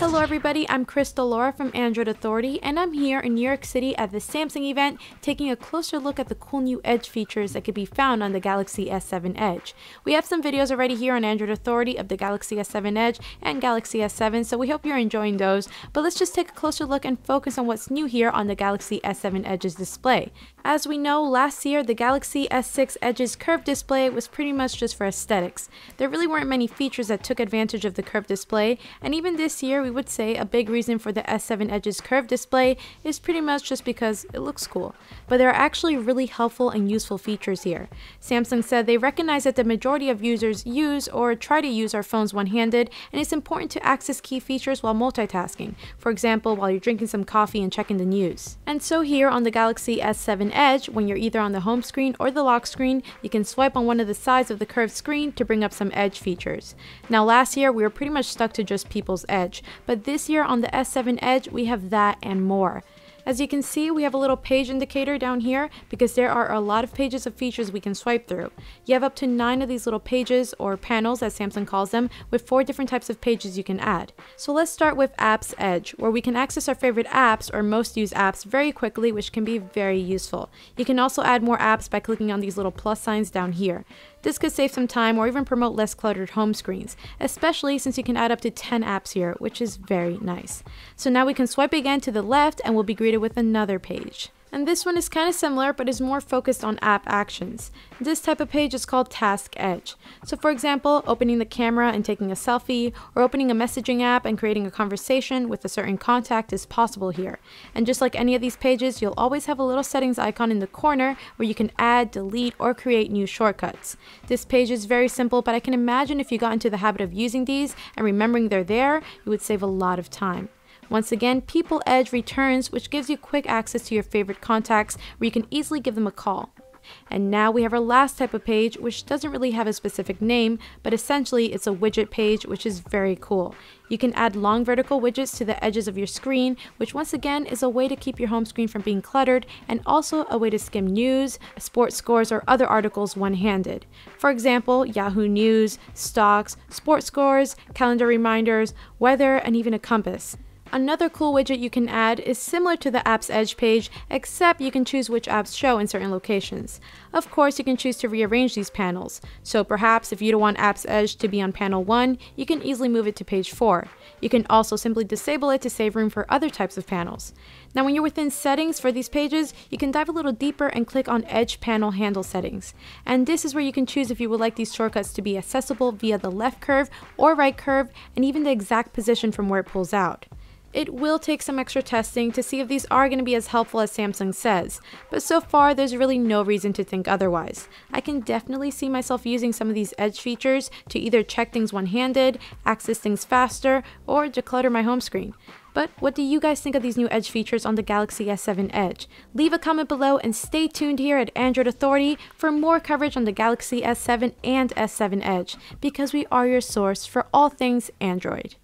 Hello everybody, I'm Krystal Lora from Android Authority and I'm here in New York City at the Samsung event taking a closer look at the cool new Edge features that could be found on the Galaxy S7 Edge. We have some videos already here on Android Authority of the Galaxy S7 Edge and Galaxy S7 so we hope you're enjoying those, but let's just take a closer look and focus on what's new here on the Galaxy S7 Edge's display. As we know, last year the Galaxy S6 Edge's curved display was pretty much just for aesthetics. There really weren't many features that took advantage of the curved display, and even this year we would say a big reason for the S7 Edge's curved display is pretty much just because it looks cool. But there are actually really helpful and useful features here. Samsung said they recognize that the majority of users use or try to use our phones one-handed, and it's important to access key features while multitasking, for example while you're drinking some coffee and checking the news. And so here on the Galaxy S7 Edge, when you're either on the home screen or the lock screen, you can swipe on one of the sides of the curved screen to bring up some Edge features. Now last year we were pretty much stuck to just People's Edge, but this year on the S7 Edge, we have that and more. As you can see, we have a little page indicator down here because there are a lot of pages of features we can swipe through. You have up to 9 of these little pages, or panels as Samsung calls them, with 4 different types of pages you can add. So let's start with Apps Edge, where we can access our favorite apps or most used apps very quickly, which can be very useful. You can also add more apps by clicking on these little plus signs down here. This could save some time or even promote less cluttered home screens, especially since you can add up to 10 apps here, which is very nice. So now we can swipe again to the left and we'll be greeted with another page. And this one is kind of similar, but is more focused on app actions. This type of page is called Task Edge. So for example, opening the camera and taking a selfie, or opening a messaging app and creating a conversation with a certain contact is possible here. And just like any of these pages, you'll always have a little settings icon in the corner where you can add, delete, or create new shortcuts. This page is very simple, but I can imagine if you got into the habit of using these and remembering they're there, you would save a lot of time. Once again, People Edge returns, which gives you quick access to your favorite contacts where you can easily give them a call. And now we have our last type of page, which doesn't really have a specific name, but essentially it's a widget page, which is very cool. You can add long vertical widgets to the edges of your screen, which once again is a way to keep your home screen from being cluttered, and also a way to skim news, sports scores, or other articles one-handed. For example, Yahoo News, stocks, sports scores, calendar reminders, weather, and even a compass. Another cool widget you can add is similar to the Apps Edge page, except you can choose which apps show in certain locations. Of course, you can choose to rearrange these panels. So perhaps if you don't want Apps Edge to be on panel 1, you can easily move it to page 4. You can also simply disable it to save room for other types of panels. Now when you're within settings for these pages, you can dive a little deeper and click on Edge panel handle settings. And this is where you can choose if you would like these shortcuts to be accessible via the left curve or right curve, and even the exact position from where it pulls out. It will take some extra testing to see if these are going to be as helpful as Samsung says, but so far there's really no reason to think otherwise. I can definitely see myself using some of these Edge features to either check things one-handed, access things faster, or declutter my home screen. But what do you guys think of these new Edge features on the Galaxy S7 Edge? Leave a comment below and stay tuned here at Android Authority for more coverage on the Galaxy S7 and S7 Edge, because we are your source for all things Android.